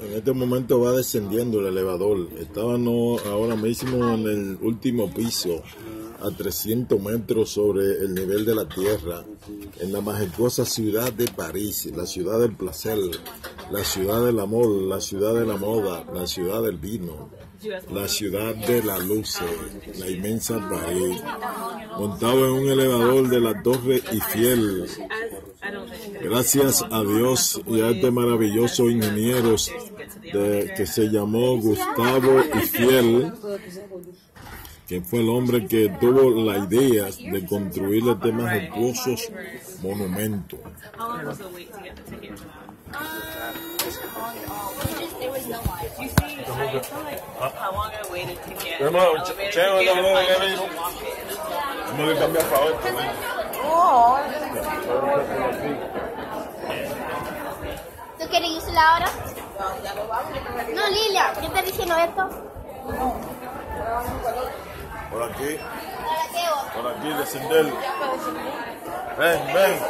En este momento va descendiendo el elevador. Estábamos ahora mismo en el último piso, a 300 metros sobre el nivel de la tierra, en la majestuosa ciudad de París, la ciudad del placer, la ciudad del amor, la ciudad de la moda, la ciudad del vino, la ciudad de la luz, la inmensa París. Montado en un elevador de la Torre Eiffel. Gracias a Dios y a este maravilloso ingeniero de- que se llamó Gustavo Eiffel, que fue el hombre que tuvo la idea de construir este majestuoso monumento. No line. You see, I feel like how long I waited to get No, an no, elevator che- to che, get no, a no, no, flight no, and no. just walk it. Vamos a cambiar para otro. ¿Tú quieres irse ahora? No, Lilia, ¿qué estás diciendo esto? Por aquí, por aquí, descender. Ven, ven.